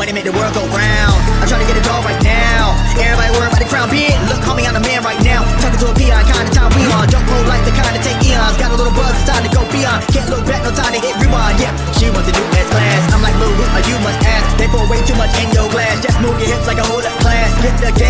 Money make the world go round. I'm trying to get it all right now. Everybody worried about the crown, bitch. Look, call I'm the man right now. Talking to a peon, kind of time we on. Don't roll like the kind of take eons. Got a little buzz, it's time to go beyond. Can't look back, no time to hit rewind. Yeah, she wants to do S class. I'm like, Lou, you must ask. They pour way too much in your glass. Just move your hips like a whole class. Get the game.